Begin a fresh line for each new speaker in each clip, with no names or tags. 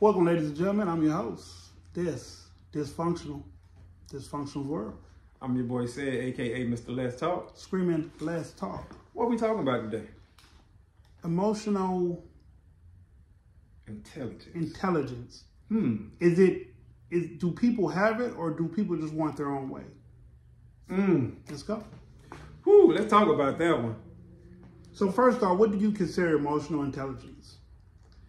Welcome, ladies and gentlemen. I'm your host. This dysfunctional, dysfunctional world.
I'm your boy Ced, aka Mr. Let's Talk.
Screaming, let's talk.
What are we talking about today?
Emotional
Intelligence.
intelligence.
Hmm.
Is it? Is do people have it, or do people just want their own way?
Hmm.
Let's go.
Whew, let's talk about that one.
So first off, what do you consider emotional intelligence?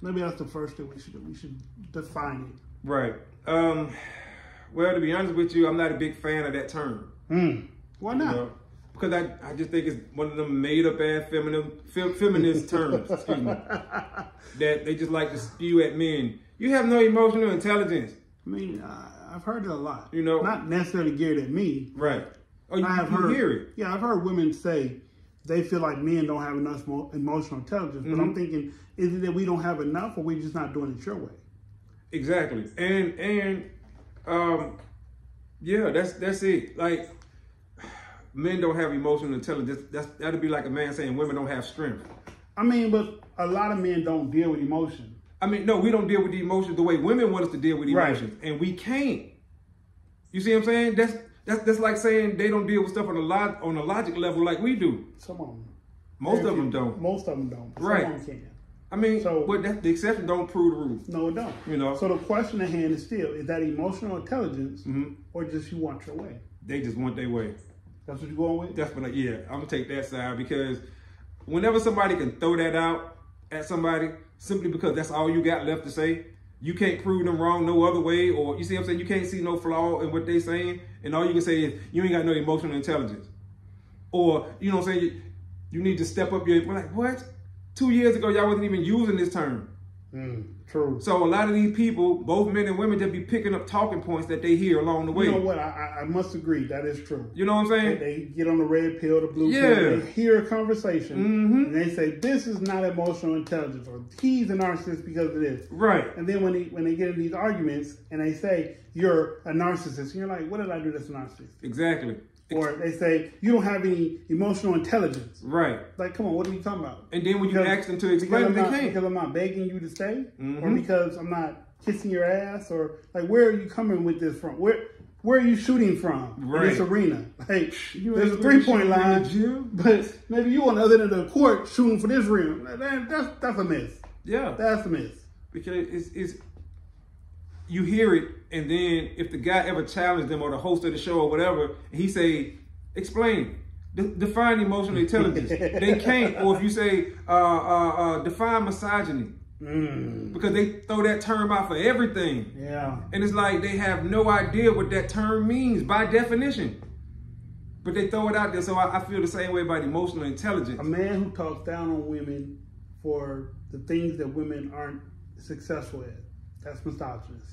Maybe that's the first thing we should we should define it.
Right. Um. Well, to be honest with you, I'm not a big fan of that term.
it. Hmm. Why
you
not?
know, because I, I just think it's one of them made up ass feminine fe- feminist terms. Excuse me. That they just like to spew at men. You have no emotional intelligence.
I mean, uh, I've heard it a lot.
You know-
not necessarily geared at me.
Right. Oh, you,
I have
you
heard.
hear it.
Yeah, I've heard women say they feel like men don't have enough emotional intelligence. But
Mm-hmm.
I'm thinking, is it that we don't have enough, or we're just not doing it your way?
Exactly. And and um yeah, that's that's it. Like men don't have emotional intelligence. That's that'd be like a man saying women don't have strength.
I mean, but a lot of men don't deal with emotion.
I mean, no, we don't deal with the emotions the way women want us to deal with
Right.
emotions. And we can't. You see what I'm saying? That's that's that's like saying they don't deal with stuff on a log on a logic level like we do.
Some of them.
Most
Very
of them
few.
don't.
Most of them don't.
Right.
Some of them can.
I mean,
So-
but that, the exception don't prove the rule.
No, it don't.
You know.
So the question at hand is still: is that emotional intelligence,
Mhm.
or just you want your way?
They just want their way.
That's what you're going with.
Definitely, yeah. I'm gonna take that side because whenever somebody can throw that out at somebody simply because that's all you got left to say, you can't prove them wrong no other way, or you see what I'm saying? You can't see no flaw in what they saying, and all you can say is you ain't got no emotional intelligence, or you know what I'm saying? You, you need to step up your. We're like, what? Two years ago, y'all wasn't even using this term.
Mm, true.
So a lot of these people, both men and women, just be picking up talking points that they hear along the way.
You know what? I, I must agree that is true.
You know what I'm saying?
they get on the red pill, the blue
Yeah.
pill. They hear a conversation,
Mhm.
and they say, "This is not emotional intelligence," or "He's a narcissist because of this."
Right.
And then when they when they get in these arguments and they say, "You're a narcissist," and you're like, "What did I do that's a narcissist?"
Exactly.
Or they say, "You don't have any emotional intelligence."
Right.
Like, come on, what are you talking about?
And then when you ask them to
because
explain
I'm
they
not,
can't.
Because I'm not begging you to stay, or
Mhm.
because I'm not kissing your ass, or like, where are you coming with this from? Where where are you shooting from in this arena? Like,
You
there's a three point line, but maybe you on the other end of the court shooting for this rim. That- That's that's a miss.
Yeah.
That's a miss.
because it's, it's you hear it, and then if the guy ever challenged them or the host of the show or whatever, and he say, explain. De- define emotional intelligence. they can't. Or if you say, uh, uh, uh, define misogyny,
Mm,
because they throw that term out for everything.
yeah.
And it's like they have no idea what that term means by definition. But they throw it out there. So I, I feel the same way about emotional intelligence.
A man who talks down on women for the things that women aren't successful at. That's misogynist.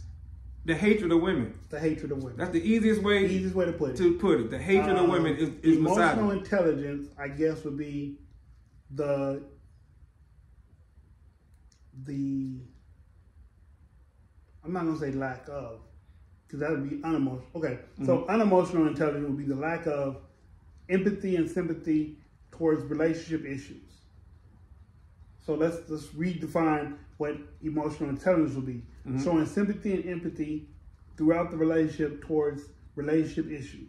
The hatred of women.
The hatred of women.
That's the easiest way
easiest way to put it.
to put it. The hatred of
Um,
women is, is
emotional
misogyny.
intelligence, I guess, would be the the. I'm not gonna say lack of, because that would be unemotional. Okay, so
Mm-hmm.
unemotional intelligence would be the lack of empathy and sympathy towards relationship issues. So let's let's redefine what emotional intelligence would be.
Mm-hmm.
Showing sympathy and empathy throughout the relationship towards relationship issues.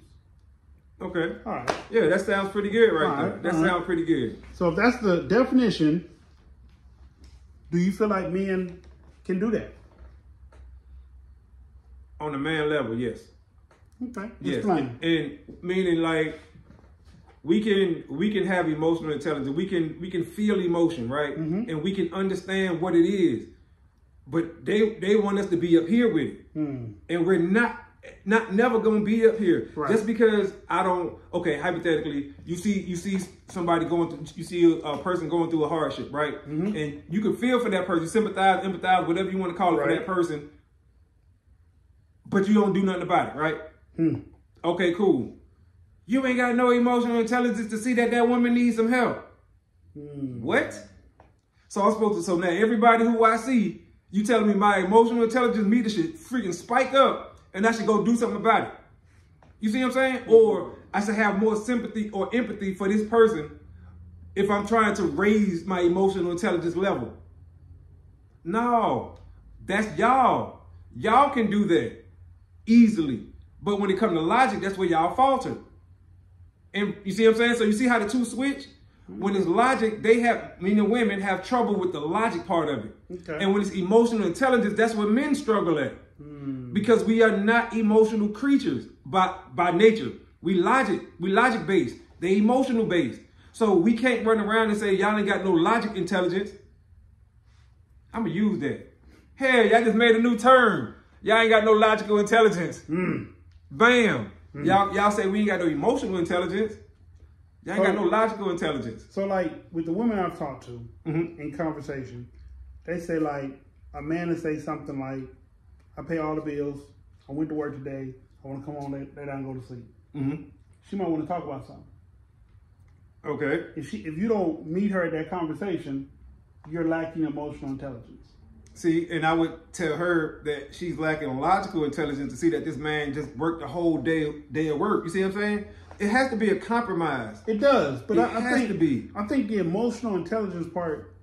Okay.
All right.
Yeah, that sounds pretty good right
All
there.
right,
That
all right.
sounds pretty good.
So if that's the definition, do you feel like men can do that?
On the man level, yes.
Okay.
Yes.
Explain.
And meaning like we can we can have emotional intelligence. We can we can feel emotion, right?
Mm-hmm.
And we can understand what it is. But they they want us to be up here with it.
Hmm.
And we're not not never gonna be up here.
Right.
Just because I don't okay, hypothetically, you see you see somebody going through you see a, person going through a hardship, right?
Mm-hmm.
And you can feel for that person, sympathize, empathize, whatever you want to call it for that person. But you don't do nothing about it, right?
Hmm.
Okay, cool. You ain't got no emotional intelligence to see that that woman needs some help.
Hmm.
What? So I'm supposed to. So now everybody who I see, you telling me my emotional intelligence meter should freaking spike up, and I should go do something about it. You see what I'm saying? Or I should have more sympathy or empathy for this person if I'm trying to raise my emotional intelligence level. No, That's y'all. Y'all can do that easily. But when it comes to logic, that's where y'all falter. And you see what I'm saying? So you see how the two switch? When it's logic, they have, meaning women have trouble with the logic part of it.
Okay.
And when it's emotional intelligence, that's what men struggle at. Hmm. Because we are not emotional creatures by by nature. We logic, we logic based. They emotional based. So we can't run around and say y'all ain't got no logic intelligence. I'ma use that. Hey, y'all just made a new term. Y'all ain't got no logical intelligence. Hmm. Bam. Y'all y'all say we ain't got no emotional intelligence. Y'all ain't got no logical intelligence.
So like with the women I've talked to
Mhm.
in conversation, they say like a man to say something like, "I pay all the bills. I went to work today. I want to come home, lay, lay down, and go to sleep."
hmm
She might want to talk about something.
Okay.
If she, if you don't meet her at that conversation, you're lacking emotional intelligence.
See, and I would tell her that she's lacking logical intelligence to see that this man just worked the whole day day of work. You see what I'm saying? It has to be a compromise.
It does, but
It
I, I
has
think
to be.
I think the emotional intelligence part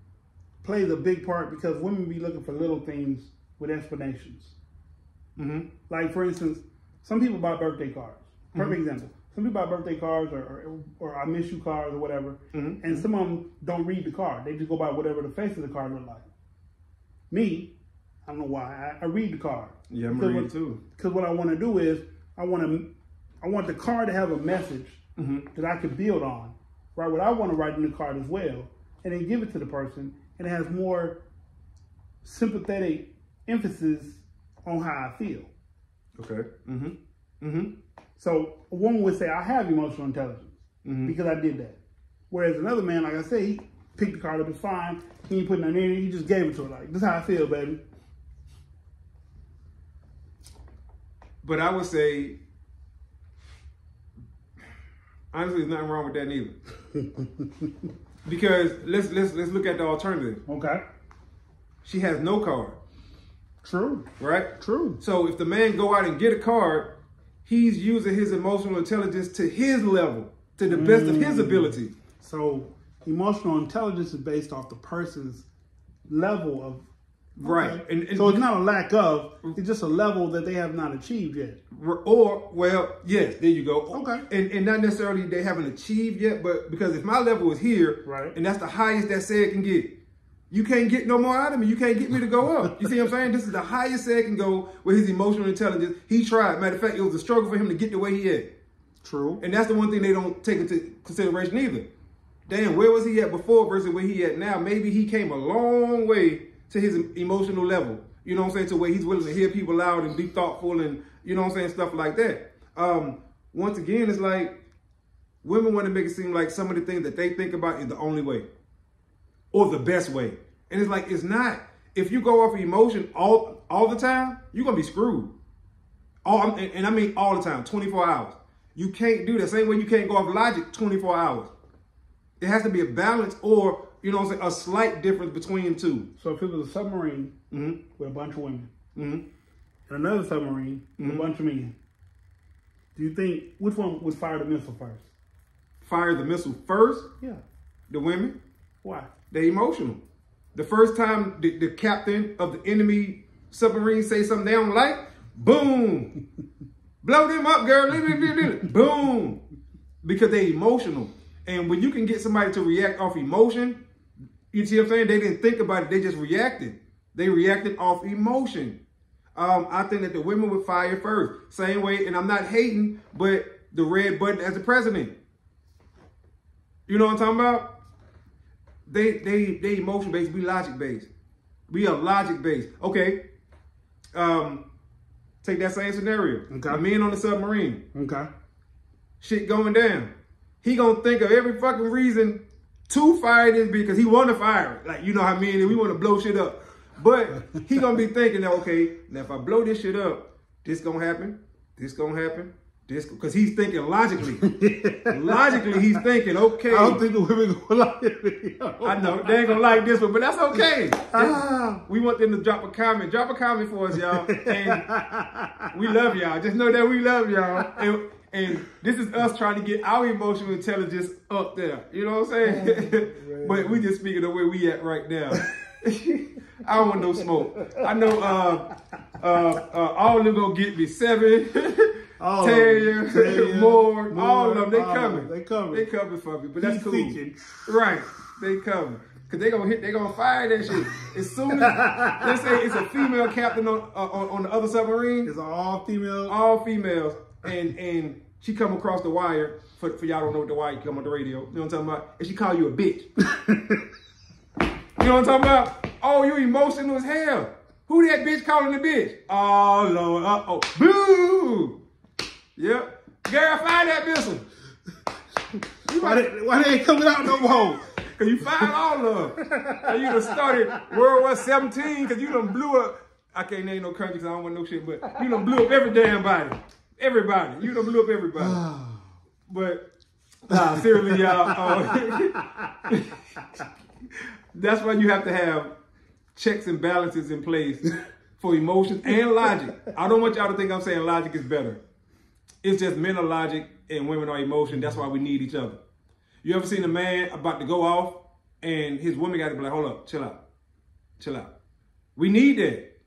plays a big part because women be looking for little things with explanations.
hmm
Like for instance, some people buy birthday cards. Perfect example. Some people buy birthday cards or, or, or I miss you cards or whatever,
Mhm.
and some of them don't read the card. They just go by whatever the face of the card look like. Me, I don't know why. I, I read the card.
Yeah, I'm
Because what-
too.
Because what I want to do is I want to I want the card to have a message
Mhm.
that I can build on. Right, what I want to write in the card as well, and then give it to the person, and it has more sympathetic emphasis on how I feel.
Okay. Mm-hmm. Mm-hmm.
So a woman would say, I have emotional intelligence
Mhm.
because I did that. Whereas another man, like I say, he picked the card up, it's fine. He ain't putting nothing in it. He just gave it to her. Like, this is how I feel, baby.
But I would say, honestly, there's nothing wrong with that neither. because let's let's let's look at the alternative.
Okay.
She has no card,
True.
right?
True.
So if the man go out and get a card, he's using his emotional intelligence to his level, to the best of his mm. ability.
So emotional intelligence is based off the person's level of
Right.
Okay.
And, and
so it's not a lack of, mm. it's just a level that they have not achieved yet.
or well, yes, there you go.
Okay.
And and not necessarily they haven't achieved yet, but because if my level is here,
Right.
and that's the highest that Ced can get. You can't get no more out of me. You can't get me to go up. You see what I'm saying? This is the highest Ced can go with his emotional intelligence. He tried. Matter of fact, it was a struggle for him to get the way he is.
True.
And that's the one thing they don't take into consideration either. Damn, where was he at before versus where he at now? Maybe he came a long way to his emotional level. You know what I'm saying? To where he's willing to hear people out and be thoughtful and you know what I'm saying, stuff like that. Um, once again, it's like women want to make it seem like some of the things that they think about is the only way or the best way. And it's like it's not. If you go off emotion all all the time, you're gonna be screwed. All and, and I mean all the time, 24 hours. You can't do that. Same way you can't go off logic 24 hours. It has to be a balance or, you know what I'm saying, a slight difference between two.
So if it was a submarine
Mm-hmm.
with a bunch of women
Mm-hmm.
and another submarine with a bunch of men, do you think which one would fire the missile first?
Fire the missile first,
Yeah.
the women,
Why?
they emotional. The first time the, the captain of the enemy submarine say something they don't like, boom. Blow them up, girl. boom. Because they emotional. And when you can get somebody to react off emotion, you see what I'm saying? They didn't think about it, they just reacted. They reacted off emotion. Um, I think that the women would fire first. Same way, and I'm not hating, but the red button as the president. You know what I'm talking about? They they they emotion based. We logic based. We are logic based. Okay. Um, take that same scenario.
Okay.
A man on the submarine.
Okay.
Shit going down. He gonna think of every fucking reason to fire this because he want to fire it. Like you know how men we want to blow shit up. But he gonna be thinking that okay, now if I blow this shit up, this gonna happen. This gonna happen. This because he's thinking logically. logically, he's thinking okay.
I don't think the women gonna like it.
I know they ain't gonna like this one, but that's okay.
Ah.
We want them to drop a comment. Drop a comment for us, y'all. And we love y'all. Just know that we love y'all. And, and this is us trying to get our emotional intelligence up there. You know what I'm saying? but we just speaking the way we at right now. I don't want no smoke. I know uh, uh, uh, all of them gonna get me seven.
All of
Terrier.
Terrier,
more, all of them, they coming.
They coming.
They coming for me, but that's
Heat
cool.
seeking.
Right, they coming. Cause they gonna hit, they gonna fire that shit. As soon as, let's say it's a female captain on, uh, on, on the other submarine,
It's all female.
all females, and and she come across the wire, for, for y'all don't know what the wire, come on the radio, you know what I'm talking about? And she call you a bitch. You know what I'm talking about? Oh, you emotional as hell. Who that bitch calling the bitch? Oh, Lord. Uh-oh. Boo! Yep. Girl, find that missile.
why, they, why they ain't coming out no more?
Cause you fired all of them. And you done started World War 17 cause you done blew up. I can't name no countries cause I don't want no shit, but you done blew up every damn body. Everybody. You done blew up everybody. But nah, seriously, y'all. uh, that's why you have to have checks and balances in place for emotions and logic. I don't want y'all to think I'm saying logic is better. It's just men are logic and women are emotion. That's why we need each other. You ever seen a man about to go off and his woman got to be like, hold up, chill out, chill out. We need that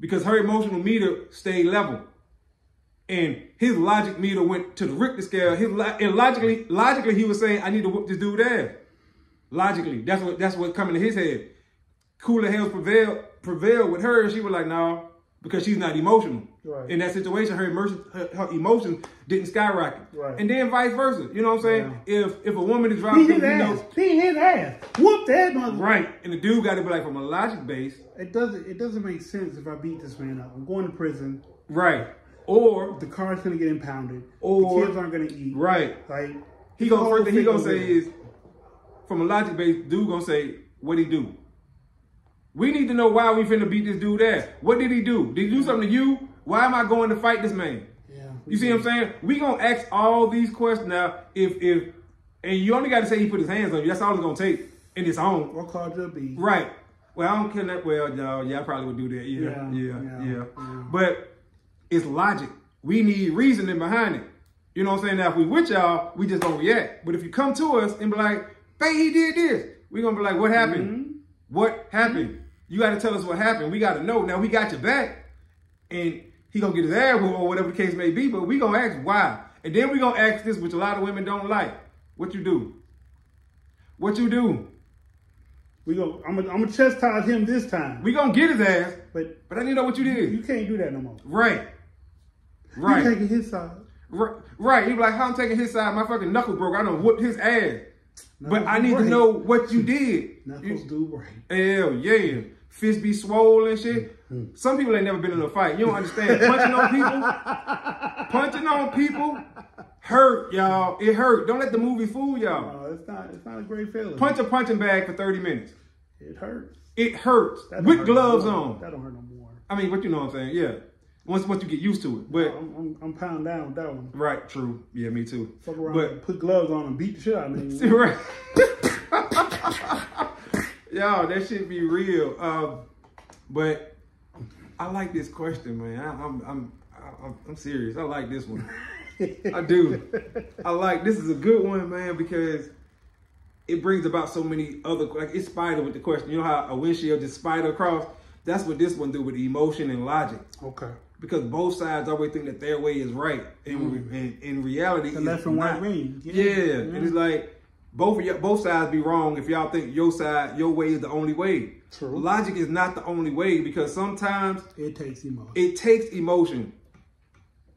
because her emotional meter stayed level and his logic meter went to the Richter scale. His and logically, logically, he was saying, "I need to whoop this dude ass." Logically, that's what that's what coming to his head. Cooler heads prevail prevail with her. She was like, "No," because she's not emotional.
Right.
In that situation, her emotions her, her emotions didn't skyrocket.
Right.
And then vice versa. You know what I'm saying? If if a woman is driving,
Beat his ass. Beat his ass. Whoop that mother.
right, and the dude got to be like from a logic base,
It doesn't. It doesn't make sense if I beat this man up. I'm going to prison.
right, or
The car's gonna get impounded.
Or-
the kids aren't gonna eat.
right.
Like
He gonna first thing he gonna say is, from a logic base, dude gonna say, what he do? We need to know why we finna beat this dude ass. What did he do? Did he do something to you? Why am I going to fight this man?
Yeah.
You see what I'm saying? We gonna ask all these questions now. If if and you only got to say he put his hands on you. That's all it's gonna take in its own.
What called you beat?
Right. Well, I don't care that. Well, y'all, yeah, I probably would do that. Yeah,
yeah,
yeah,
yeah.
yeah. But it's logic. We need reasoning behind it. You know what I'm saying? Now, if we with y'all, we just don't react. But if you come to us and be like, "Hey, he did this," we gonna be like, "What happened?
Mm-hmm.
What happened?" You got to tell us what happened. We got to know. Now we got your back, and he gonna get his ass or whatever the case may be. But we gonna ask why, and then we gonna ask this, which a lot of women don't like. What you do? What you do?
We go. Gonna I'm gonna chastise him this time.
We gonna get his ass,
but
but I need to know what you did.
you can't do that no more.
Right.
You
Right.
taking his side.
Right. Right. He be like, how I'm taking his side. My fucking knuckle broke. I done whooped his ass. but I need to know what you did.
Knuckles
You-
do break.
Hell yeah. Fist be swollen and shit. Mm-hmm. Some people ain't never been in a fight. You don't understand. Punching on people. Punching on people. Hurt, y'all. It hurt. Don't let the movie fool y'all.
No, it's not. It's not a great feeling.
Punch a punching bag for 30 minutes.
It hurts.
It hurts. With
hurt
gloves
more.
on.
That don't hurt no more.
I mean, but you know what I'm saying? Yeah. Once once you get used to it. But
I'm, I'm, I'm pound down with that one.
right, true. Yeah, me too.
Fuck around,
But
put gloves on and beat the shit out of me.
Right. Yo, that should be real. Um, but I like this question, man. I, I'm I'm I'm I'm serious. I like this one. I do. I like this is a good one, man, because it brings about so many other like it's spider with the question. You know how a windshield just spider across? That's what this one do with emotion and logic.
Okay.
Because both sides always think that their way is right, and in, in reality,
The left and right wing.
Yeah, and it's like both of y- both sides be wrong if y'all think your side, your way is the only way.
True.
Logic is not the only way because sometimes
It takes emotion
it takes emotion.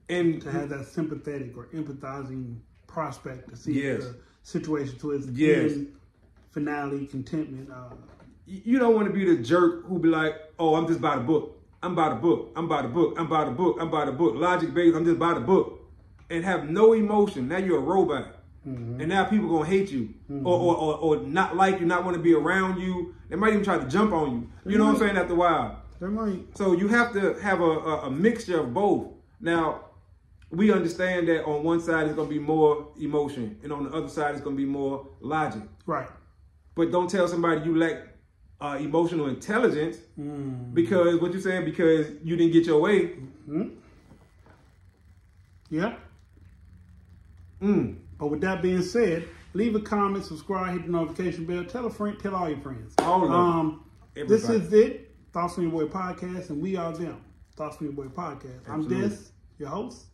And
to have that sympathetic or empathizing prospect to see
Yes.
the situation to its
Yes.
end, finale, contentment. Uh,
you don't want to be the jerk who be like, "Oh, I'm just by the book. I'm by the book. I'm by the book. I'm by the book. I'm by the book." Logic based. I'm just by the book, and have no emotion. Now you're a robot, mm-hmm. and now people gonna hate you mm-hmm. or, or, or or not like you, not want to be around you. They might even try to jump on you. You know what I'm saying? After a while.
they might.
So you have to have a, a, a mixture of both. Now, we understand that on one side it's going to be more emotion, and on the other side it's going to be more logic.
Right.
But don't tell somebody you lack uh, emotional intelligence because what you're saying because you didn't get your way.
Yeah.
Mm.
But with that being said, leave a comment, subscribe, hit the notification bell, tell a friend, tell all your friends.
All.
Um, This is it. Thoughts from your boy podcast, and we are them. Thoughts from your boy podcast. I'm
Absolutely.
Des, your host.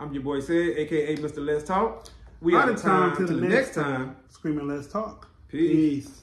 I'm your boy Ced, aka Mr. Let's Talk. We Out of time.
till
Till the next time.
Screaming, let's talk.
Peace.
Peace.